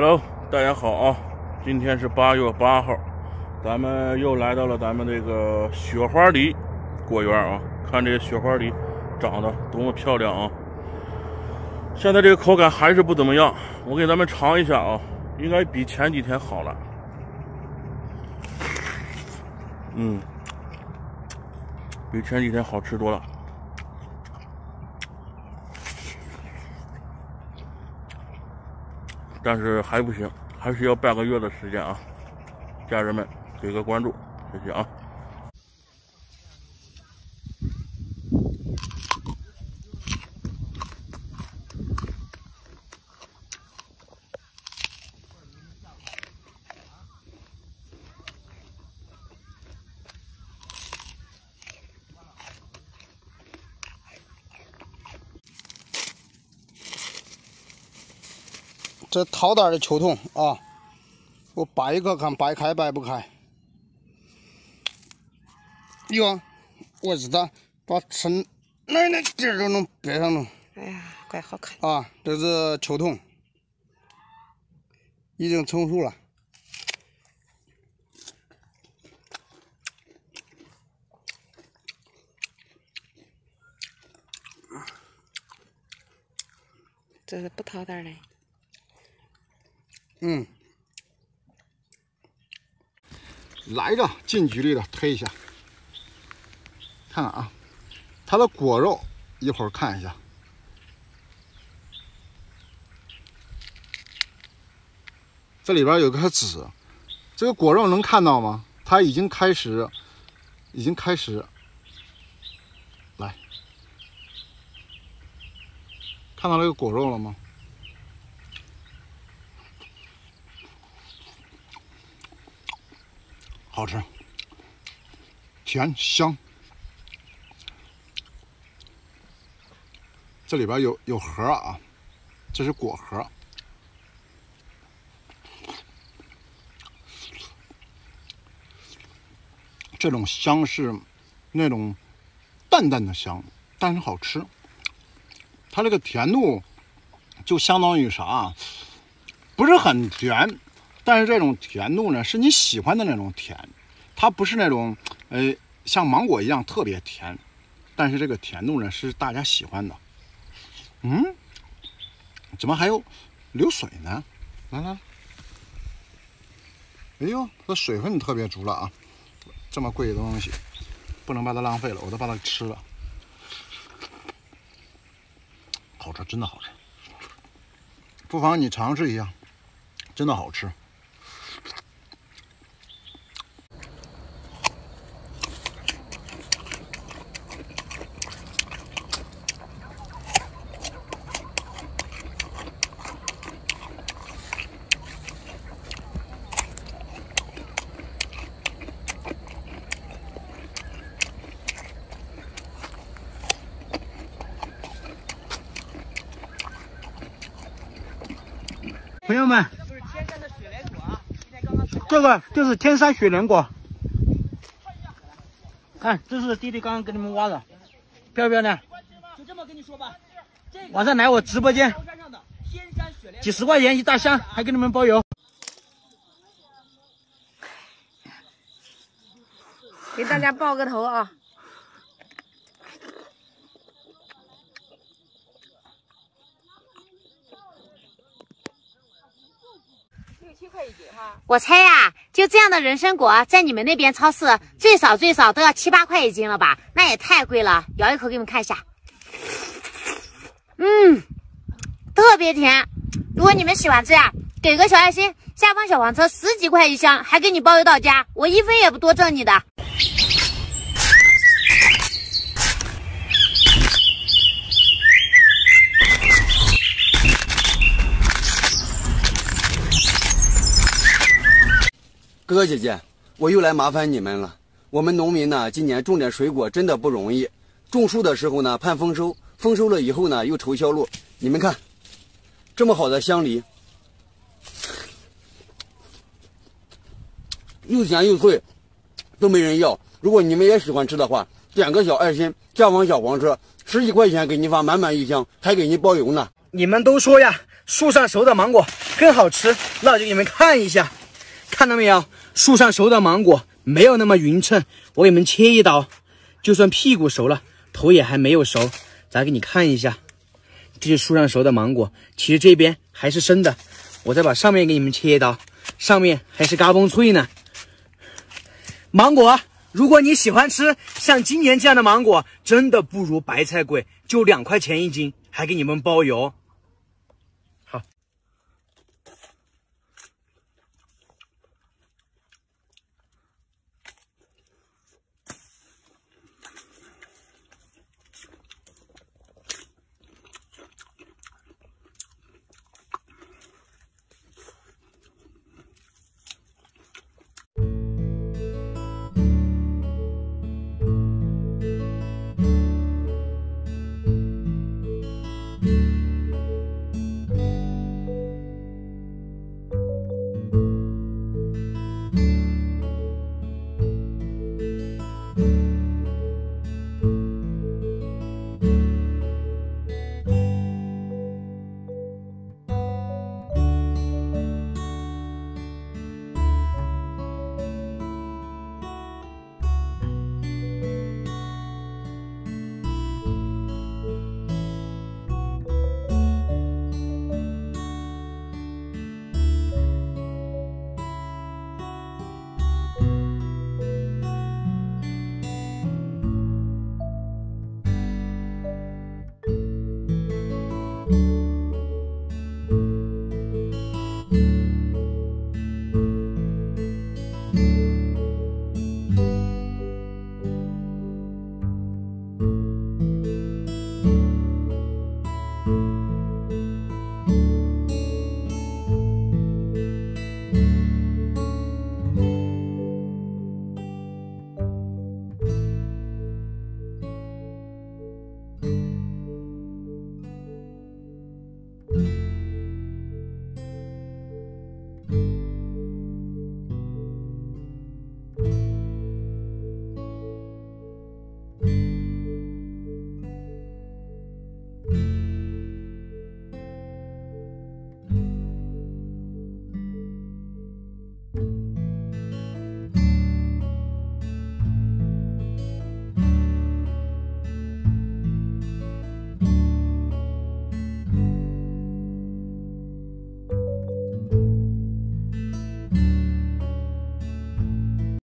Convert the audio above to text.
Hello，大家好啊！今天是八月八号，咱们又来到了咱们这个雪花梨果园啊。看这个雪花梨长得多么漂亮啊！现在这个口感还是不怎么样，我给咱们尝一下啊，应该比前几天好了。嗯，比前几天好吃多了。但是还不行，还需要半个月的时间啊！家人们，给个关注，谢谢啊！这桃袋的球筒啊，我掰一个看掰开掰不开。哟，我日的把撑奶奶劲儿都能掰上了。哎呀，怪好看啊！这是球筒，已经成熟了。这是不桃袋的。嗯，来着，近距离的推一下，看看啊，它的果肉，一会儿看一下，这里边有颗籽，这个果肉能看到吗？它已经开始，已经开始，来，看到那个果肉了吗？好吃，甜香，这里边有有核啊，这是果核，这种香是那种淡淡的香，但是好吃。它这个甜度就相当于啥？不是很甜。但是这种甜度呢，是你喜欢的那种甜，它不是那种，呃，像芒果一样特别甜，但是这个甜度呢是大家喜欢的。嗯，怎么还有流水呢？来来，哎呦，这水分特别足了啊！这么贵的东西，不能把它浪费了，我都把它吃了。好吃，真的好吃，不妨你尝试一下，真的好吃。朋友们，这个就是天山雪莲果。看，这是弟弟刚刚给你们挖的，漂不漂亮？就这么跟你说吧，晚上来我直播间，几十块钱一大箱，还给你们包邮。给大家抱个头啊！七块一斤哈我猜呀，就这样的人参果，在你们那边超市最少最少都要七八块一斤了吧？那也太贵了。咬一口给你们看一下，嗯，特别甜。如果你们喜欢吃呀，给个小爱心，下方小黄车十几块一箱，还给你包邮到家，我一分也不多挣你的。哥哥姐姐，我又来麻烦你们了。我们农民呢，今年种点水果真的不容易。种树的时候呢，盼丰收；丰收了以后呢，又愁销路。你们看，这么好的香梨，又甜又脆，都没人要。如果你们也喜欢吃的话，点个小爱心，下方小黄车，十几块钱给您发满满一箱，还给您包邮呢。你们都说呀。树上熟的芒果更好吃，那我就给你们看一下，看到没有？树上熟的芒果没有那么匀称，我给你们切一刀，就算屁股熟了，头也还没有熟，咱给你看一下，这是树上熟的芒果，其实这边还是生的，我再把上面给你们切一刀，上面还是嘎嘣脆呢。芒果，如果你喜欢吃像今年这样的芒果，真的不如白菜贵，就两块钱一斤，还给你们包邮。